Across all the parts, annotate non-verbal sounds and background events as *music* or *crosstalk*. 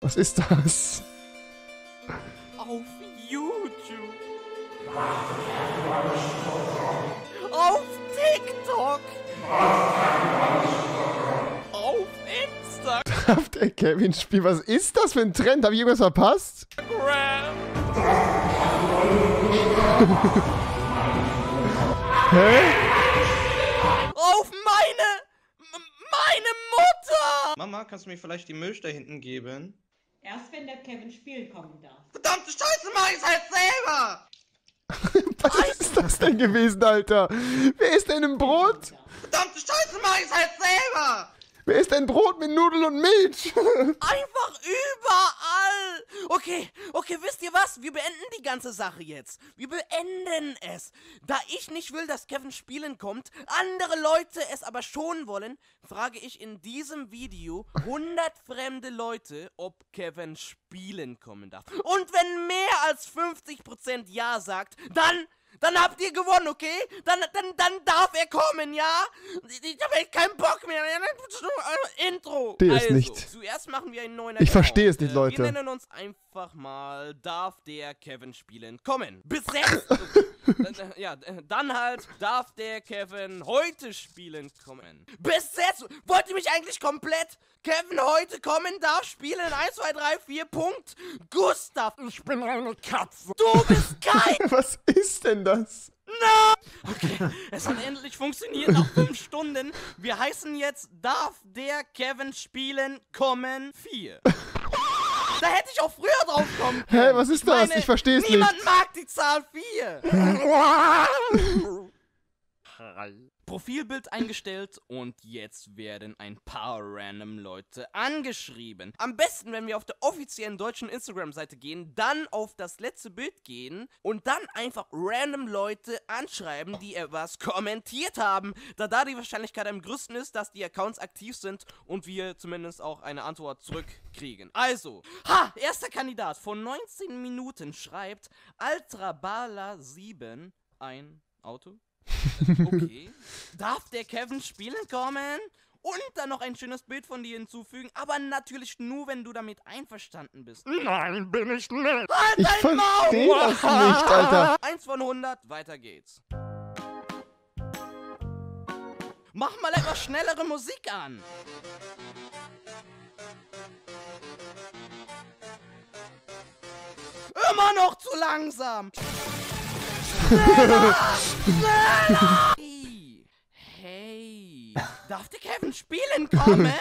Was ist das? Auf YouTube. Auf TikTok. Auf Instagram. Darf der Kevin spielen? Was ist das für ein Trend? Habe ich irgendwas verpasst? Hä? Auf meine. Meine Mutter. Mama, kannst du mir vielleicht die Milch da hinten geben? Erst wenn der Kevin spielen kommen darf. Verdammte Scheiße, mach ich's halt selber! *laughs* Was ist das denn gewesen, Alter? Wer ist denn im Brot? Verdammte Scheiße, mach ich's halt selber! Wer ist denn Brot mit Nudeln und Milch? *laughs* Einfach überall. Okay, okay, wisst ihr was? Wir beenden die ganze Sache jetzt. Wir beenden es. Da ich nicht will, dass Kevin spielen kommt, andere Leute es aber schon wollen, frage ich in diesem Video 100 fremde Leute, ob Kevin spielen kommen darf. Und wenn mehr als 50% Ja sagt, dann dann habt ihr gewonnen, okay? Dann, dann, dann darf er kommen, ja? Ich hab echt keinen Bock mehr. Intro. Verstehe es also, nicht. Zuerst machen wir einen neuen Ich verstehe es nicht, Äh, Leute. Wir nennen uns einfach mal Darf der Kevin spielen kommen? Bis jetzt. *laughs* Äh, ja, äh, dann halt darf der Kevin heute spielen kommen. Bis jetzt. Wollt ihr mich eigentlich komplett Kevin heute kommen darf spielen? 1, 2, 3, 4, Punkt. Gustav. Ich bin eine Katze. Du bist kein *laughs* Was ist denn das? Okay, es hat endlich funktioniert nach fünf Stunden. Wir heißen jetzt Darf der Kevin spielen kommen 4. Da hätte ich auch früher drauf kommen können. Hä, was ist das? Ich verstehe es Niemand nicht. mag die Zahl 4. *laughs* *laughs* Profilbild eingestellt und jetzt werden ein paar random Leute angeschrieben. Am besten, wenn wir auf der offiziellen deutschen Instagram-Seite gehen, dann auf das letzte Bild gehen und dann einfach random Leute anschreiben, die etwas kommentiert haben, da da die Wahrscheinlichkeit am größten ist, dass die Accounts aktiv sind und wir zumindest auch eine Antwort zurückkriegen. Also, ha, erster Kandidat von 19 Minuten schreibt Altrabala 7 ein Auto. Okay. Darf der Kevin spielen kommen? Und dann noch ein schönes Bild von dir hinzufügen, aber natürlich nur, wenn du damit einverstanden bist. Nein, bin ich nicht. Halt Ich dein verstehe das nicht, Alter. *laughs* 1 von 100, weiter geht's. Mach mal etwas schnellere Musik an. Immer noch zu langsam. Hey, hey, darf der Kevin spielen kommen?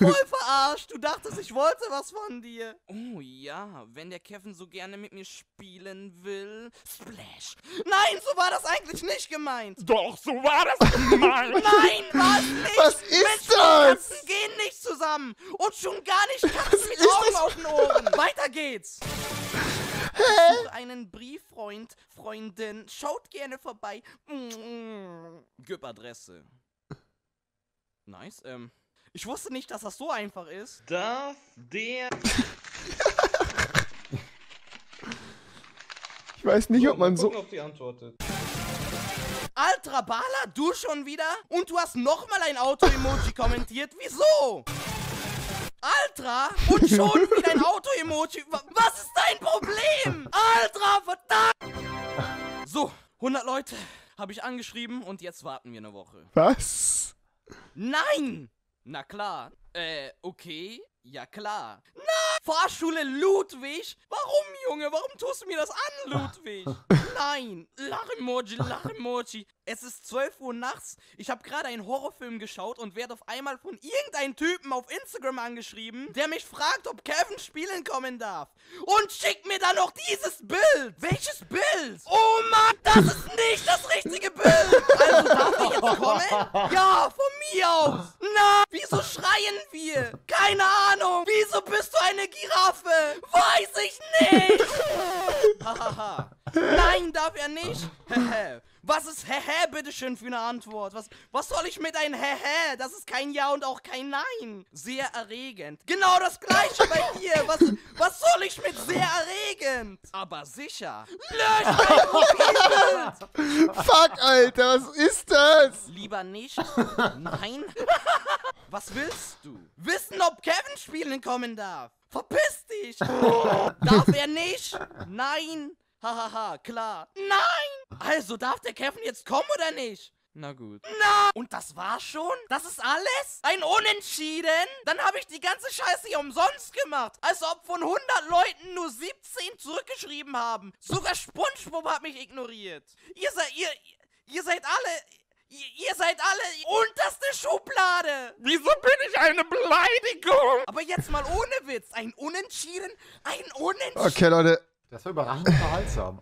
Voll verarscht, du dachtest, ich wollte was von dir. Oh ja, wenn der Kevin so gerne mit mir spielen will. Splash. Nein, so war das eigentlich nicht gemeint. Doch, so war das gemeint. *laughs* Nein, was nicht? Was ist Menschen das? Katzen gehen nicht zusammen. Und schon gar nicht Katzen mit ist Augen das? auf den Ohren. Weiter geht's. Suche einen Brieffreund, Freundin. Schaut gerne vorbei. Gib Adresse. Nice. Ähm, ich wusste nicht, dass das so einfach ist. Darf der... Ich weiß nicht, ob man so. gucken, ob die antwortet. Altra Bala, du schon wieder? Und du hast nochmal ein Auto-Emoji kommentiert. Wieso? Altra und schon *laughs* wieder ein Auto-Emoji. Wa- Was ist dein Problem? Altra, verdammt! So, 100 Leute habe ich angeschrieben und jetzt warten wir eine Woche. Was? Nein! Na klar. Äh, okay. Ja klar. Na, Fahrschule Ludwig? Warum, Junge? Warum tust du mir das an, Ludwig? *laughs* Nein. Lach-Emoji, Lach-Emoji. Es ist 12 Uhr nachts. Ich habe gerade einen Horrorfilm geschaut und werde auf einmal von irgendeinem Typen auf Instagram angeschrieben, der mich fragt, ob Kevin spielen kommen darf. Und schickt mir dann noch dieses Bild. Welches Bild? Oh Mann, das ist nicht das richtige Bild. Also darf ich jetzt kommen? Ja, von mir aus. Na, wieso schreien wir? Keine Ahnung. Wieso bist du eine Giraffe? Weiß ich nicht. Hahaha. Nein, darf er nicht. Was ist Hehe bitteschön für eine Antwort? Was, was soll ich mit ein Hehe? Das ist kein Ja und auch kein Nein. Sehr erregend. Genau das gleiche bei dir. Was, was soll ich mit sehr erregend? Aber sicher. Lösch mein *laughs* Profilbild. Fuck, Alter, was ist das? Lieber nicht. Nein. *laughs* Was willst du? Wissen, ob Kevin spielen kommen darf? Verpiss dich! *laughs* darf er nicht? Nein! Hahaha, klar. Nein! Also darf der Kevin jetzt kommen oder nicht? Na gut. Na! Und das war's schon? Das ist alles? Ein Unentschieden? Dann habe ich die ganze Scheiße hier umsonst gemacht. Als ob von 100 Leuten nur 17 zurückgeschrieben haben. Sogar Spongebob hat mich ignoriert. Ihr seid, ihr, ihr seid alle, ihr, ihr seid alle unterste Schublade. Wieso bin ich eine Beleidigung? Aber jetzt mal ohne Witz. Ein Unentschieden? Ein Unentschieden? Okay, Leute. Das war überraschend unterhaltsam.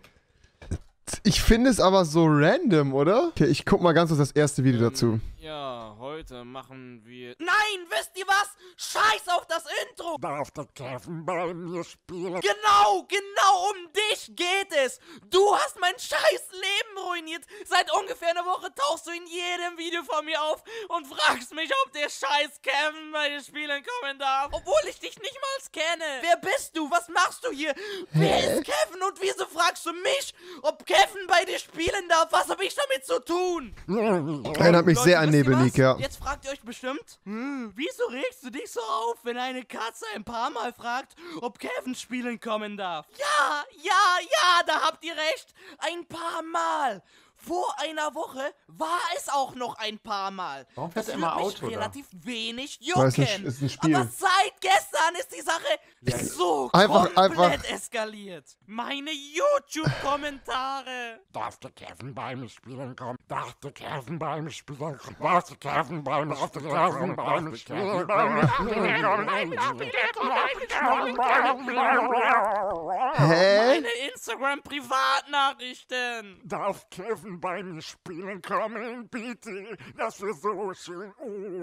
Ich finde es aber so random, oder? Okay, ich guck mal ganz kurz das erste Video dazu. Ja, heute machen wir... Nein, wisst ihr was? Scheiß auf das Intro. Darf der Kevin bei mir spielen? Genau, genau um dich geht es. Du hast mein scheiß Leben ruiniert. Seit ungefähr einer Woche tauchst du in jedem Video von mir auf und fragst mich, ob der scheiß Kevin bei den Spielen kommen darf. Obwohl ich dich nicht mal kenne. Wer bist du? Was machst du hier? Wer ist Kevin und wieso fragst du mich, ob Kevin bei dir spielen darf? Was habe ich damit zu tun? Erinnert mich Leute, sehr an Nebelnik, was? ja. Jetzt fragt ihr euch bestimmt, hm, wieso regst du dich so auf, wenn eine Katze ein paar Mal fragt, ob Kevin spielen kommen darf? Ja, ja, ja, da habt ihr recht. Ein paar Mal. Vor einer Woche war es auch noch ein paar Mal. Warum fährt das er immer Auto da? relativ wenig jucken. Weiß nicht, ist ein Spiel. Aber seit gestern ist die Sache so Einfach- komplett einfach- eskaliert. Meine YouTube-Kommentare. Darf der Kevin bei mir spielen kommen? Darf der Kevin bei mir spielen kommen? Darf der Kevin bei mir spielen kommen? Darf der Kevin bei mir spielen kommen? Hä? Meine Instagram-Privatnachrichten. Darf Kevin bei mir spielen kommen, bitte? Das wäre so schön. Oh,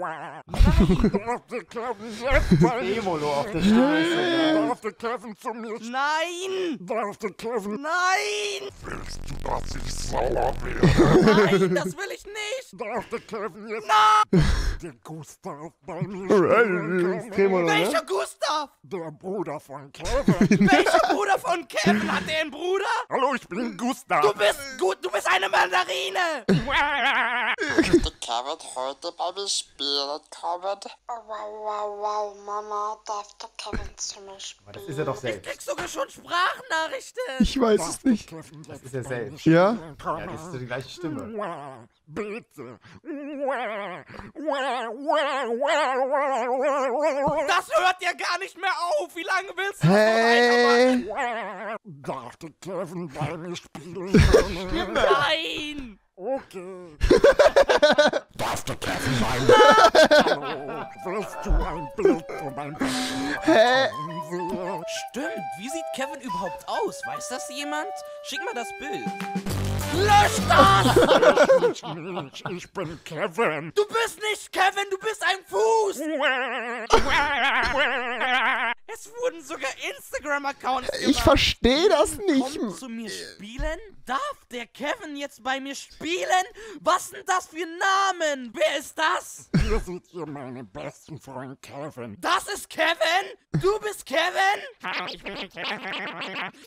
*laughs* Kevin jetzt bei mir Emolo auf der ist geil. Darf der Kevin zu mir? Nein! Darf der Kevin... Nein! Willst du, dass ich sauer werde? Nein, das will ich nicht! Darf der Kevin jetzt... Nein! Der Gustav bei mir spielen kommen? Welcher Gustav? Der Bruder von Kevin. *laughs* Welcher Bruder von Kevin? Hat einen Bruder? Hallo, ich bin Gustav. Du bist gut, du bist eine Mandarine! *laughs* *laughs* Der Kevin heute bei mir spielen kommen. Oh, wow, wow, wow, Mama, darf der Kevin zu mir spielen? Aber das ist er doch Ich selbst. krieg sogar schon Sprachnachrichten! Ich weiß es nicht. Jetzt ist er selbst. Ja? Ja, das ist so die gleiche Stimme. Bitte. Das hört ja gar nicht mehr auf! Wie lange willst du das noch weitermachen? Darf der Kevin bei mir spielen kommen? Nein! *laughs* Darf der Kevin? *laughs* Hallo, willst du ein Bild von meinem Hä? Stimmt, wie sieht Kevin überhaupt aus? Weiß das jemand? Schick mal das Bild. Lösch das! *laughs* Ich bin Kevin. Du bist nicht Kevin, du bist ein Fuß! Es wurden sogar Instagram-Accounts gemacht. Ich verstehe das nicht. Kommt zu mir spielen? Darf der Kevin jetzt bei mir spielen? Was sind das für Namen? Wer ist das? Hier seht ihr meinen besten Freund Kevin. Das ist Kevin? Du bist Kevin?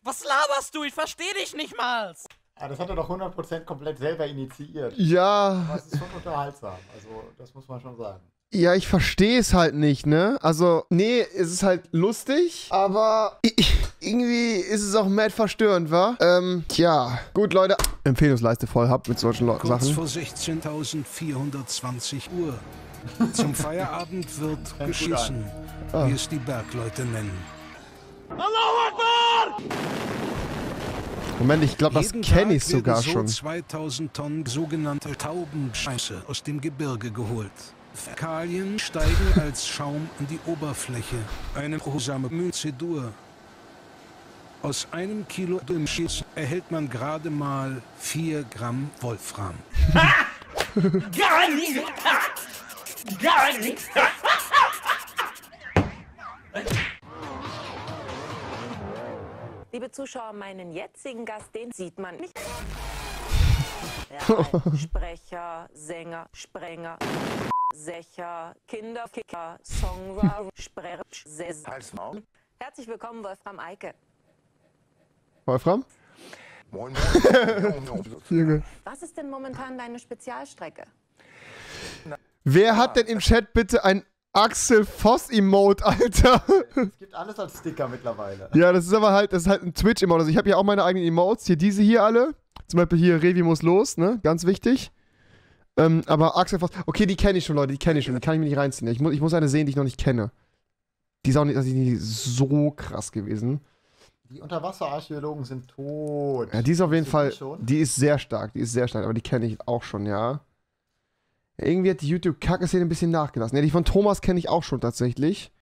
Was laberst du? Ich verstehe dich nicht mal. Ah, das hat er doch 100% komplett selber initiiert. Ja, Aber es ist schon unterhaltsam. Also, das muss man schon sagen. Ja, ich verstehe es halt nicht, ne? Also, nee, es ist halt lustig, aber irgendwie ist es auch mad verstörend, wa? Ähm, tja. Gut, Leute, Empfehlungsleiste voll habt mit solchen Kurz Sachen. vor 16.420 Uhr. Zum *laughs* Feierabend wird geschissen, wie es die Bergleute nennen. Moment, ich glaube, das kenne ich sogar so schon. 2000 Tonnen sogenannte Taubenscheiße aus dem Gebirge geholt. Fäkalien steigen als Schaum an die Oberfläche. Eine grusame Prozedur. Aus einem Kilo Dünnschiss erhält man gerade mal 4 Gramm Wolfram. *laughs* Gar nicht! Gar nicht! Liebe Zuschauer, meinen jetzigen Gast, den sieht man nicht. *laughs* Ja, Sprecher, Sänger, Sprenger, Sächer, Kinderkicker, Songwriter, *laughs* Sprecher, Ses- Herzlich willkommen, Wolfram Eike. Wolfram? Moin, *laughs* Junge. Was ist denn momentan deine Spezialstrecke? Wer hat denn im Chat bitte ein Axel Voss-Emote, Alter? Es gibt alles als Sticker mittlerweile. ja, das ist aber halt, das ist halt ein Twitch-Emote. Also ich habe ja auch meine eigenen Emotes. Hier diese hier alle. Zum Beispiel hier Revi muss los, ne? Ganz wichtig. Ähm, aber Axel Voss. Okay, die kenne ich schon, Leute, die kenne ich schon. Die kann ich mir nicht reinziehen. Ich muss, ich muss eine sehen, die ich noch nicht kenne. Die ist auch nicht, also nicht so krass gewesen. Die Unterwasserarchäologen sind tot. Ja, die ist auf jeden Fall, die schon? die ist sehr stark, die ist sehr stark, aber die kenne ich auch schon, ja. ja irgendwie hat die YouTube-Kacke-Szene ein bisschen nachgelassen. Ja, die von Thomas kenne ich auch schon tatsächlich.